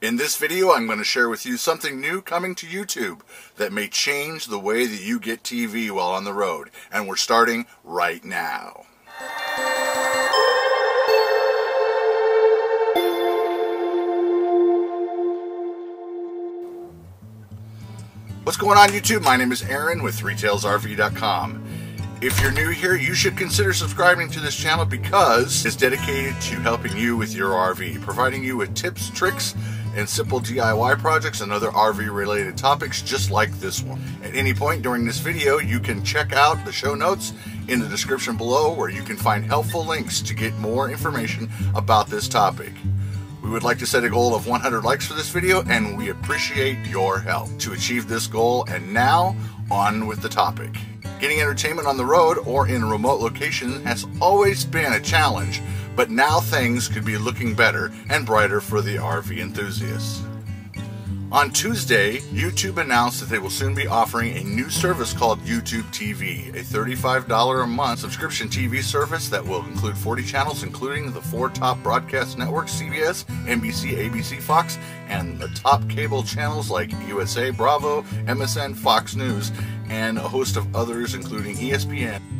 In this video, I'm going to share with you something new coming to YouTube that may change the way that you get TV while on the road. And we're starting right now. What's going on YouTube? My name is Aron with 3tailsrv.com. If you're new here, you should consider subscribing to this channel because it's dedicated to helping you with your RV, providing you with tips, tricks, and simple DIY projects and other RV related topics just like this one. At any point during this video, you can check out the show notes in the description below where you can find helpful links to get more information about this topic. We would like to set a goal of 100 likes for this video and we appreciate your help to achieve this goal. And now, on with the topic. Getting entertainment on the road or in a remote location has always been a challenge, but now things could be looking better and brighter for the RV enthusiasts. On Tuesday, YouTube announced that they will soon be offering a new service called YouTube TV, a $35 a month subscription TV service that will include 40 channels, including the four top broadcast networks CBS, NBC, ABC, Fox, and the top cable channels like USA, Bravo, MSN, Fox News, and a host of others, including ESPN.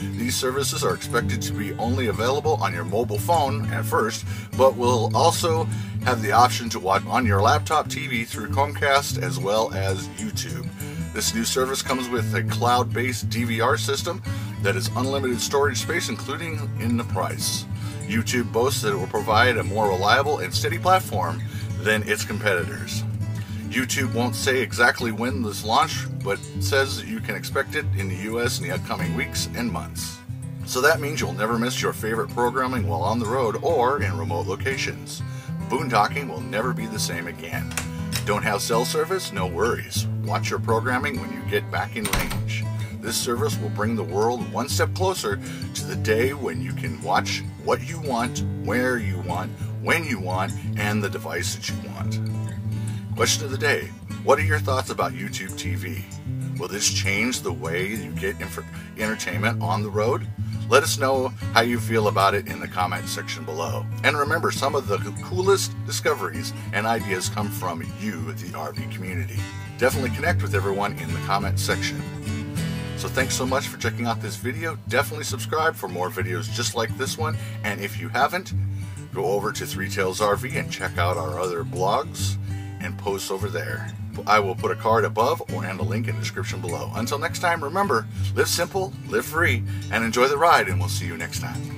These services are expected to be only available on your mobile phone at first, but will also have the option to watch on your laptop TV through Chromecast as well as YouTube. This new service comes with a cloud based DVR system that is unlimited storage space, including in the price. YouTube boasts that it will provide a more reliable and steady platform than its competitors. YouTube won't say exactly when this launch, but says you can expect it in the US in the upcoming weeks and months. So that means you'll never miss your favorite programming while on the road or in remote locations. Boondocking will never be the same again. Don't have cell service? No worries. Watch your programming when you get back in range. This service will bring the world one step closer to the day when you can watch what you want, where you want, when you want, and the device that you want. Question of the day What are your thoughts about YouTube TV? Will this change the way you get entertainment on the road? Let us know how you feel about it in the comment section below. And remember, some of the coolest discoveries and ideas come from you, the RV community. Definitely connect with everyone in the comment section. So thanks so much for checking out this video. Definitely subscribe for more videos just like this one. And if you haven't, go over to Three Tails RV and check out our other blogs and posts over there. I will put a card above or and a link in the description below. Until next time, remember, live simple, live free, and enjoy the ride, and we'll see you next time.